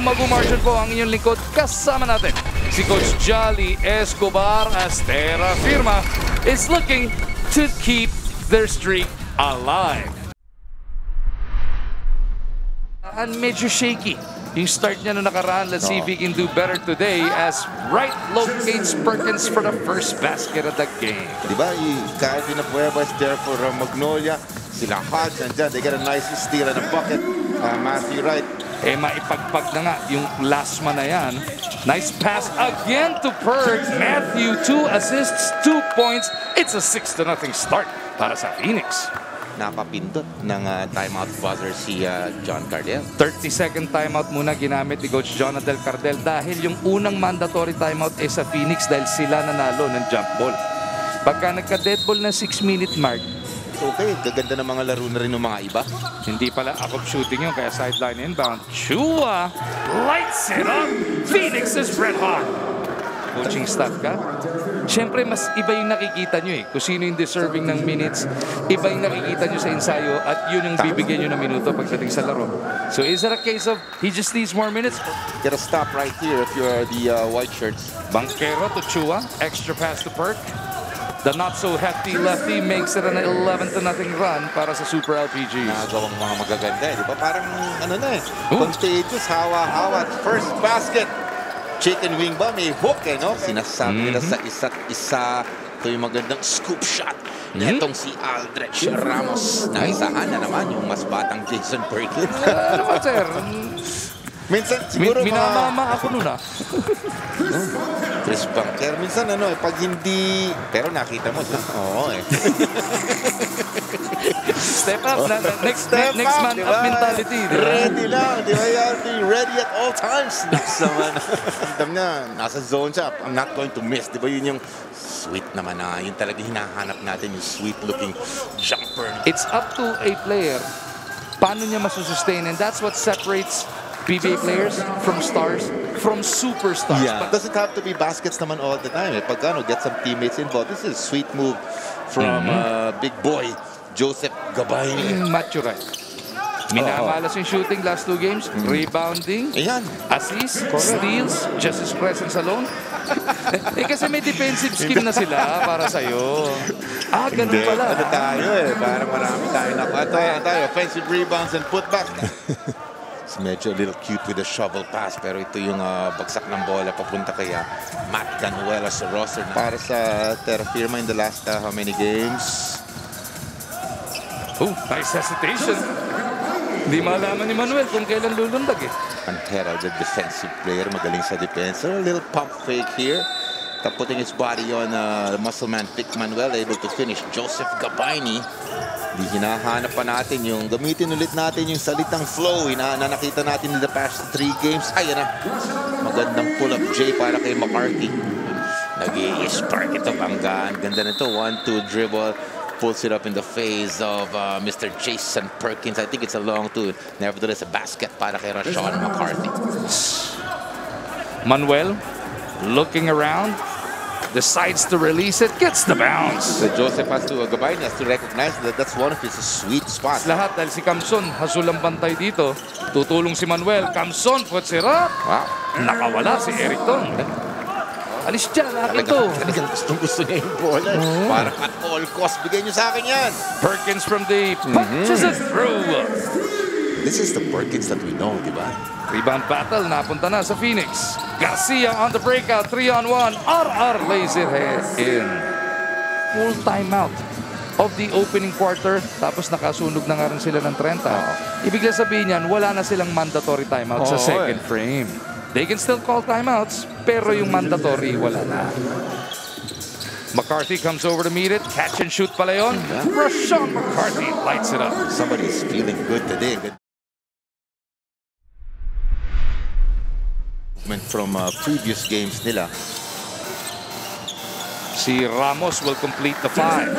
Magumartian po ang inyong lingkod. Kasama natin si Coach Jolly Escobar as Terra Firma is looking to keep their streak alive. And medyo shaky yung start niya na nakaraan. Let's see if he can do better today as Wright locates Perkins for the first basket of the game. Di ba? Y- Kahit Pinapueva is there for uh, Magnolia. Sila Hodge nandyan. They get a nice steal and a bucket. Uh, Matthew Wright. Eh maipagpag na nga yung last man na yan. Nice pass again to Perk. Matthew, two assists, two points. It's a 6 to nothing start para sa Phoenix. Napapindot ng uh, timeout buzzer si uh, John Cardell. 30-second timeout muna ginamit ni Coach Jonathan Cardel dahil yung unang mandatory timeout ay sa Phoenix dahil sila nanalo ng jump ball. Pagka nagka-dead ball na 6-minute mark, Okay, gaganda ng mga laro na rin ng mga iba. hindi pala akop shooting yun kaya sideline inbound. Chua lights it up! Phoenix is red hot! Coaching staff ka? Siyempre, mas iba yung nakikita nyo eh. Kung sino yung deserving ng minutes, iba yung nakikita nyo sa ensayo at yun yung bibigyan nyo ng minuto pagdating sa laro. So is it a case of he just needs more minutes? Get a stop right here if you're the uh, white shirts. Banquero to Chua, extra pass to Perk. The not so hefty lefty makes it an 11 to nothing run para sa Super LPG. Nagawang mga magaganda eh. Di ba? Parang ano na eh. Contagious, hawa-hawa. First basket. Chicken wing ba? May hook eh, no? Sinasabi nila sa isa't isa. Ito yung magandang scoop shot. Netong si Aldrich Ramos. Naisahan na naman yung mas batang Jason Perkins. ano ba, sir? Minsan Min siguro mga... minamama ako nun ah. Chris Banker. Minsan ano eh, pag hindi... Pero nakita mo, siya. Oo eh. Step up. Na, na- next, Step next up, man di up mentality. Di ba? Ready lang, di ba? You have to be ready at all times. Nasa man. Alam niya, nasa zone siya. I'm not going to miss. Di ba yun yung sweet naman na yun talaga hinahanap natin yung sweet looking jumper. It's up to a player paano niya masusustain and that's what separates PBA players from stars from superstars. Yeah. It doesn't have to be baskets naman all the time. Eh. Pag ano, get some teammates involved. This is a sweet move from uh, big boy Joseph Gabay. But mature. Minamalas yung shooting last two games, rebounding, Ayan. assists, steals, just his presence alone. eh kasi may defensive scheme na sila para sa'yo. Ah, ganun Hindi, pala. ano tayo eh. Parang marami tayo na. Ito, ano tayo, offensive rebounds and putback. It's medyo a little cute with the shovel pass pero ito yung ah, bagsak ng bola papunta kay ah, Matt Canuela sa roster. Para sa Terra Firma in the last ah, how many games? Oh, nice hesitation. Hindi malaman ni Manuel kung kailan lulundag eh. Unheralded defensive player, magaling sa defense. So, a little pump fake here. Tap putting his body on uh, muscle man Vic Manuel, able to finish. Joseph Gabayni, di hinahanap pa natin yung gamitin ulit natin yung salitang flow na, na nakita natin in the past three games. Ay, na. Magandang pull-up J para kay McCarthy. Nag-i-spark ito, banggaan. Ganda nito. One-two dribble. Pulls it up in the face of uh, Mr. Jason Perkins. I think it's a long two. Nevertheless, a basket para kay Rashawn McCarthy. Manuel, looking around, decides to release it, gets the bounce. So Joseph has to, uh, Gabay has to recognize that that's one of his sweet spots. Lahat dahil si Kamson, hasul ang bantay dito. Tutulong si Manuel. Kamson, puts it up. Wow. Nakawala si Erickton. Alis dyan, akin to. Talagang, gustong gusto niya yung bola. Parang at all cost, bigay niyo sa akin yan. Perkins from deep, punches it through. This is the Perkins that we know, di ba? Rebound battle, napunta na sa Phoenix. Garcia on the breakout, 3 on 1. RR lays it in. Full timeout of the opening quarter. Tapos nakasunog na nga rin sila ng 30. Ibig sabihin yan, wala na silang mandatory timeout sa Oo, second frame. They can still call timeouts, pero yung mandatory, wala na. McCarthy comes over to meet it. Catch and shoot pala yun. Rashawn McCarthy lights it up. Somebody's feeling good today. From uh, previous games nila. See, Ramos will complete the five.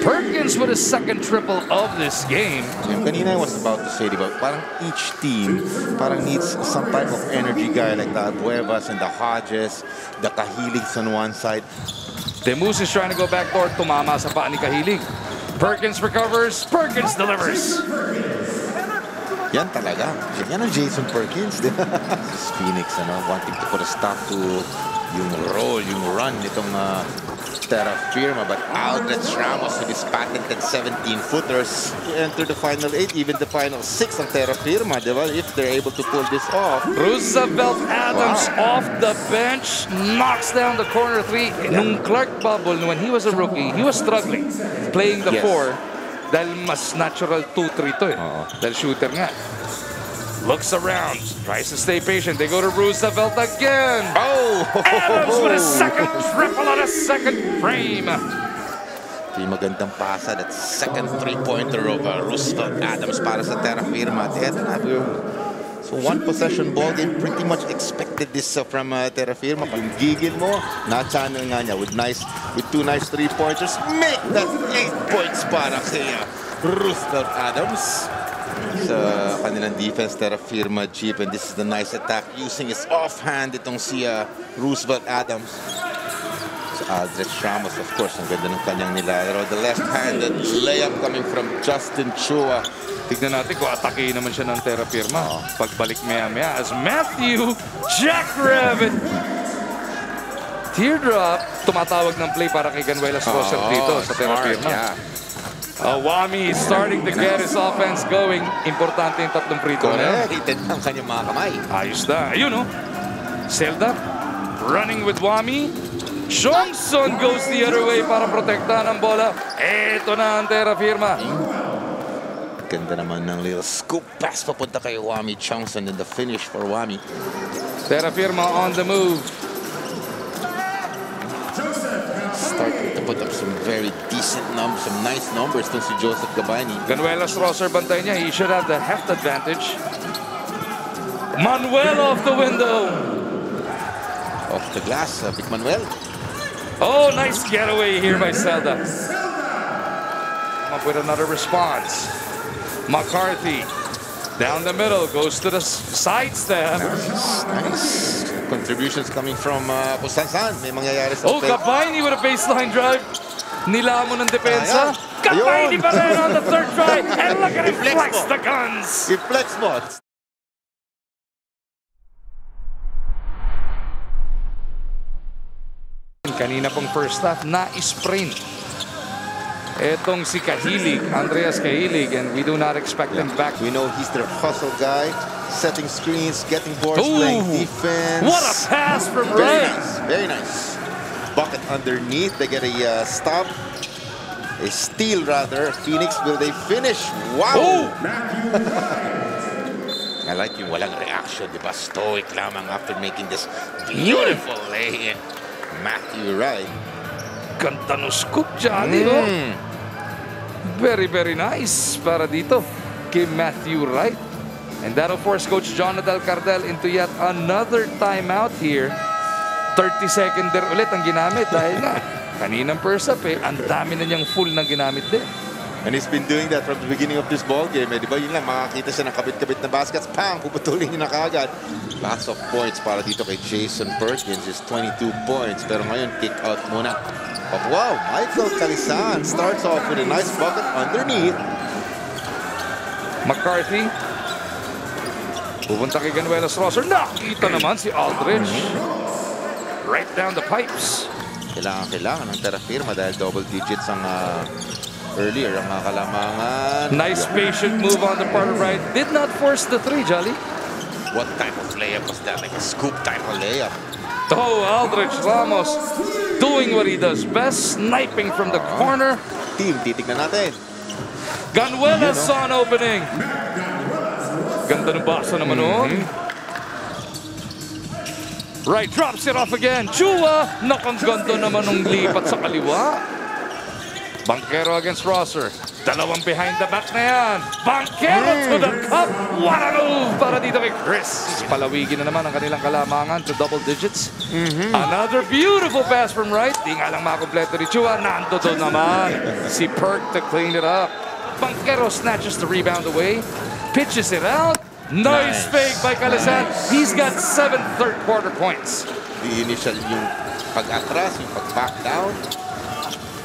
Perkins with his second triple of this game. Kanina I was about to say, di ba, parang each team parang needs some type of energy guy like the Buevas and the Hodges, the Kahiligs on one side. Demus is trying to go back door. Tumama sa paa ni Kahilig. Perkins recovers. Perkins delivers. Yan talaga. Yan ang Jason Perkins. di ba? Phoenix, ano, wanting to put a stop to yung roll, yung run nitong uh, Terra Firma. But Aldrich Ramos with his patented 17-footers enter the final 8, even the final 6 ng Terra Firma, di ba? If they're able to pull this off. Roosevelt Adams off the bench, knocks down the corner three. Nung Clark Bubble, when he was a rookie, he was struggling playing the Yes. four dahil mas natural 2-3 to eh. Oo. Dahil shooter nga. Looks around, tries to stay patient. They go to Roosevelt again. Oh! Adams with a second triple on a second frame. Ito yung magandang pasa. That second three-pointer of uh, Roosevelt Adams para sa Terra Firma. At na, we're- So one possession ball game, pretty much expected this uh, from uh, Terra Firma. Pag gigil mo, na-channel nga niya with nice, with two nice three-pointers. Make that eight points para kay uh, Roosevelt Adams. Sa kanilang defense, Terra Firma, Jeep, and this is the nice attack using his offhand itong si uh, Roosevelt Adams. So Aldrich Ramos, of course, ang ganda ng kanyang nilalaro. The left-handed layup coming from Justin Chua. Tignan natin kung atake naman siya ng Terra Firma. Pagbalik maya-maya as Matthew Jackrabbit. Teardrop, tumatawag ng play para kay Ganuelas Roser dito sa Terra Firma. yeah. Awami is starting to get his offense going. Importante yung tatlong free throw na yan. Correct. Ang kanyang mga kamay. Ayos na. Ayun oh. Zelda running with Wami. Johnson goes the other way para protektahan ang bola. Ito na ang Terra Firma. Ganda naman ng little scoop pass papunta kay Wami Johnson and the finish for Wami. Terra Firma on the move. Put up some very decent numbers, some nice numbers to si Joseph Gabani. Ganuelas Rosser bantay niya. He should have the heft advantage. Manuel off the window. Off the glass, uh, Vic Manuel. Oh, nice getaway here by Zelda. Come up with another response. McCarthy down the middle goes to the side step. Nice, nice. Contributions coming from uh, Busansan. May mangyayari sa Oh. Gabaini with a baseline drive. Nilamon ng depensa. Ayun. pa rin on the third try. And look at him Reflex flex the guns. I-flex mo. Kanina pong first half, na-sprint. Etong si Kahilig, Andreas Kahilig, and we do not expect him back. We know he's their hustle guy, setting screens, getting boards, Ooh. playing defense. What a pass from Very Ray. nice, very nice. Bucket underneath, they get a uh, stop. A steal rather. Phoenix, will they finish? Wow! I like yung walang reaction, di ba? Stoic lamang after making this beautiful lay-in. Matthew Wright. Ganda no scoop dyan, di ba? Very, very nice para dito kay Matthew Wright. And that'll force Coach Jonathan Cardell into yet another timeout here. 30 seconder ulit ang ginamit dahil nga kaninang first up eh, ang dami na niyang full na ginamit din. And he's been doing that from the beginning of this ball game. Eh, di ba yun lang, makakita siya ng kabit-kabit na baskets. Pang! Puputulin niya na kaagad. Lots of points para dito kay Jason Perkins. Just 22 points. Pero ngayon, kick out muna. But wow, Michael Calisan starts off with a nice bucket underneath. McCarthy. Pupunta kay Ganuelas Rosser. Nakita naman si Aldridge. Right down the pipes. Kailangan, kailangan ng Terra Firma dahil double digits ang uh, earlier ang mga kalamangan. Nice patient move on the part of Wright. Did not force the three, Jolly. What type of layup was that? Like a scoop type of layup. Oh, Aldrich Ramos doing what he does best, sniping from the corner. Team, titignan natin. Ganuelas on opening. Ganda ng basa naman noon. Right, drops it off again. Chua, nakang ganda naman ng lipat sa kaliwa. Bankero against Rosser. Dalawang behind the back na yan. Bankero to the cup. What a move para dito kay Chris. Palawigin na naman ang kanilang kalamangan to double digits. Another beautiful pass from right. Di nga lang makompleto ni Chua. Nando naman. Si Perk to clean it up. Bankero snatches the rebound away. Pitches it out. Nice, Nice. fake by Calisan. He's got seven third quarter points. The initial yung pag-atras, yung pag-back down.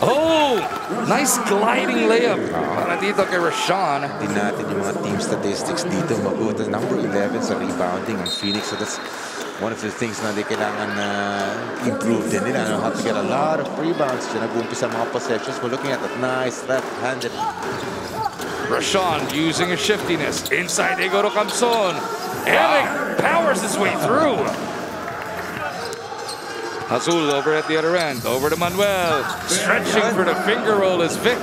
Oh! Nice gliding layup para dito kay Rashawn. Din natin yung mga team statistics dito. Mabuti. Number 11 sa rebounding ang Phoenix. So that's one of the things na di kailangan na improve din nila. Know how to get a lot of rebounds. Diyan nag-uumpisa mga possessions. We're looking at that nice left-handed Rashawn using a shiftiness. Inside, they go to Camson. Eric powers his way through. Azul over at the other end. Over to Manuel. Stretching for the finger roll is Vic.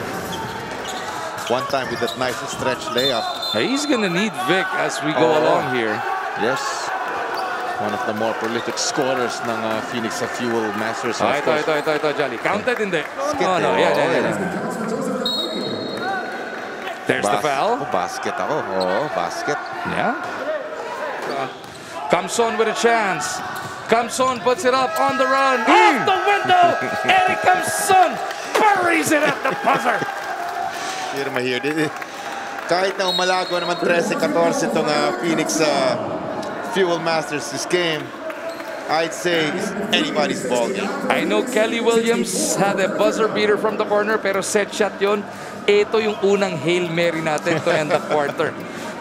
one time with that nice stretch layup. He's gonna need Vic as we go Oh. along here. Yes. One of the more prolific scorers ng uh, Phoenix Fuel Masters. Ito, ito, ito, ito, Jolly. Counted hindi. Skip Oh, no. eh. Oo, yan, yan. yan. There's the foul. Oh, basket ako. Oo, basket. Yeah. Camson with a chance. Camson puts it up on the run. Off the window. Eric Kamson buries it at the buzzer. Firma here. Di- Kahit na umalago naman 13-14 itong uh, Phoenix uh, Fuel Masters this game, I'd say it's anybody's ball game. I know Kelly Williams had a buzzer beater from the corner pero set shot yon. Ito yung unang Hail Mary natin to end the quarter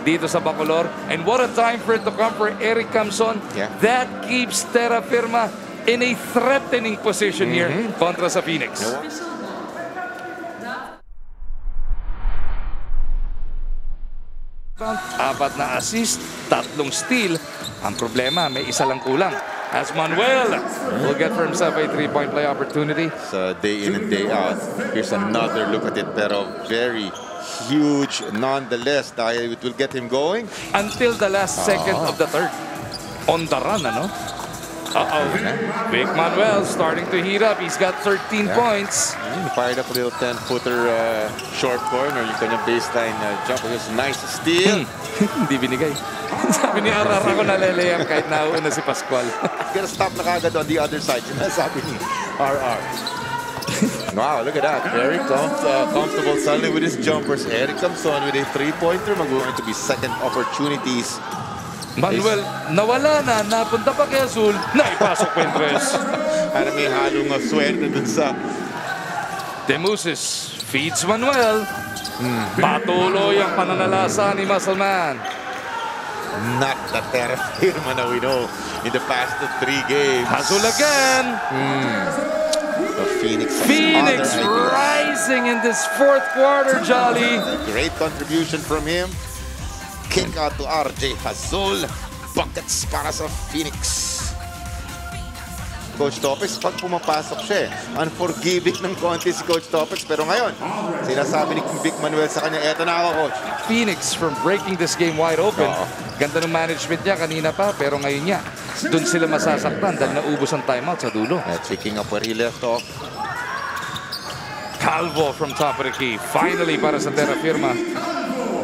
dito sa Bacolor. And what a time for it to come for Eric Camson. Yeah. That keeps Terra Firma in a threatening position here kontra sa Phoenix. Apat na assist, tatlong steal. Ang problema, may isa lang kulang. As Manuel will get for himself a three-point play opportunity. So day in and day out. Here's another look at it, pero very huge nonetheless dahil it will get him going. Until the last second of the third. On the run, ano? Uh-oh. Big Manuel starting to heat up. He's got 13 points. He fired up a little 10-footer uh, short corner, yung kanyang baseline uh, jumper. It's a nice steal. Hindi binigay. Sabi ni Arara ko naleleyan kahit nauuna si Pascual. Gonna stop na kagad on the other side. Sinasabi ni RR. wow, look at that. Very com- uh, comfortable suddenly with his jumpers. Eric comes on with a three-pointer. Mag-going to be second opportunities. Manuel, nawala na. Napunta pa kay Azul. Naipasok pa yung tres. Para may halong uh, swerte dun sa Demusis feeds Manuel. Patuloy ang pananalasa ni Muscleman. not the terra firma na we know in the past three games. Azul again. The Phoenix. Phoenix rising in this fourth quarter, Jolly. Great contribution from him. Kick out to RJ Hazul. Buckets para sa Phoenix. Coach Topez, pag pumapasok siya, eh, unforgiving ng konti si Coach Topez. Pero ngayon, sinasabi ni Vic Manuel sa kanya, eto na ako, Coach. Phoenix from breaking this game wide open. Oo. Ganda ng management niya kanina pa, pero ngayon niya, doon sila masasaktan dahil naubos ang timeout sa dulo. Uh, picking up where he left off. Calvo from top of the key. Finally para sa Terra Firma.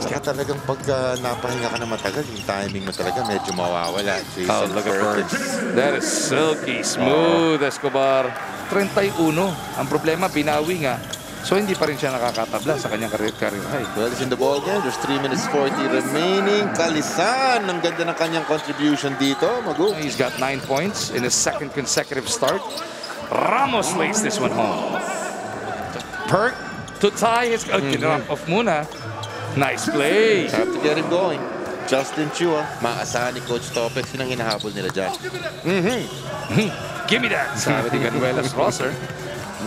Kaya talagang pag uh, napahinga ka na matagal, yung timing mo talaga medyo mawawala. Jason Oh, look at. Burns. That is silky smooth, Escobar. 31. Ang problema, binawi nga. So hindi pa rin siya nakakatabla sa kanyang career, career high. Well, it's in the ball game. There's 3 minutes 40 remaining. Kalisan, ang ganda ng kanyang contribution dito. Magu. He's got nine points in his second consecutive start. Ramos lays this one home. Perk to tie his... Oh, kinrap off muna. Nice play. Have to get him going. Justin Chua, maasahan ni Coach Topez. Yun ang hinahabol nila dyan. Give me that, sabi ni Ganuelas Rosser.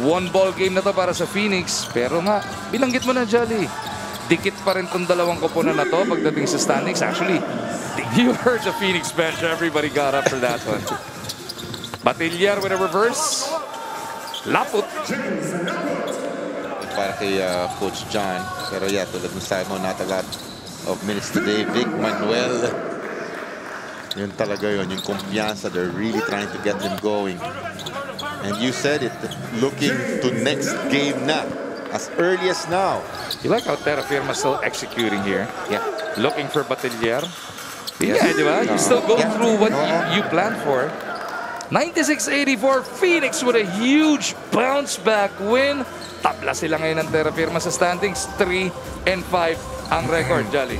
One ball game na to para sa Phoenix. Pero nga, binanggit mo na, Jolly. Dikit pa rin tong dalawang koponan na to pagdating sa standings. Actually, you heard the Phoenix bench. Everybody got up for that one. Batillar with a reverse. Laput. Para kay uh, Coach John. Pero yeah, tulad ng sabi mo, not a lot of minutes today. Vic Manuel. Yun talaga yun, yung kumpiyansa. They're really trying to get him going. And you said it, looking to next game na. As early as now. You like how Terra Firma still executing here? Yeah. Looking for. Yes. Yeah, di ba? You still go Yeah. through what Oo. you, you planned for. 96-84, Phoenix with a huge bounce back win. Tabla sila ngayon ng Terra Firma sa standings. 3 and 5 ang record, Jolly.